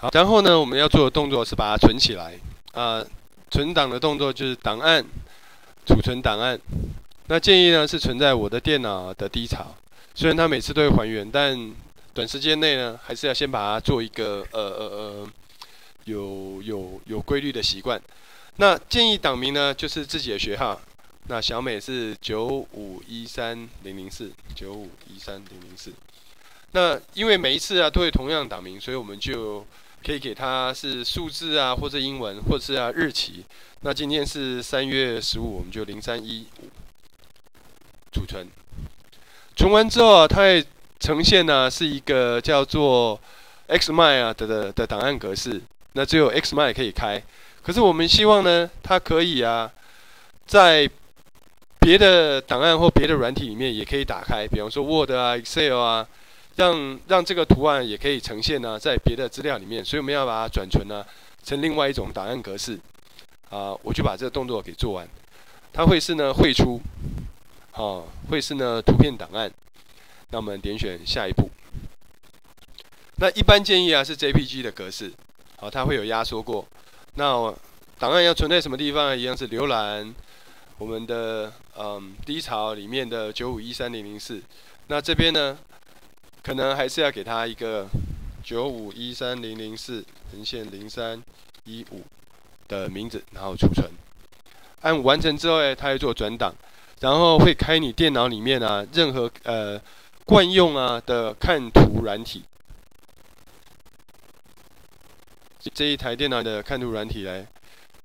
好，然后呢，我们要做的动作是把它存起来啊。存档的动作就是档案储存档案。那建议呢是存在我的电脑的低槽，虽然它每次都会还原，但短时间内呢还是要先把它做一个呃呃呃有有有规律的习惯。那建议档名呢就是自己的学号。那小美是九五一三零零四九五一三零零四。那因为每一次啊都会同样档名，所以我们就。可以给它是数字啊，或者英文，或者是啊日期。那今天是三月十五，我们就零三一五储存。存完之后啊，它会呈现呢是一个叫做 XMI 啊的的的档案格式。那只有 XMI 可以开。可是我们希望呢，它可以啊，在别的档案或别的软体里面也可以打开，比方说 Word 啊、Excel 啊。让让这个图案也可以呈现呢，在别的资料里面，所以我们要把它转存呢成另外一种档案格式。啊，我就把这个动作给做完。它会是呢汇出，啊，会是呢图片档案。那我们点选下一步。那一般建议啊是 JPG 的格式，好，它会有压缩过。那档案要存在什么地方？一样是浏览我们的嗯低槽里面的九五一三零零四。那这边呢？可能还是要给他一个九五一三零零四横线零三一五的名字，然后储存。按完成之后呢，它会做转档，然后会开你电脑里面啊任何呃惯用啊的看图软体。这一台电脑的看图软体呢，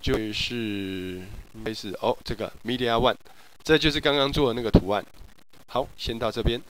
就是应该是哦这个 Media One，这就是刚刚做的那个图案。好，先到这边。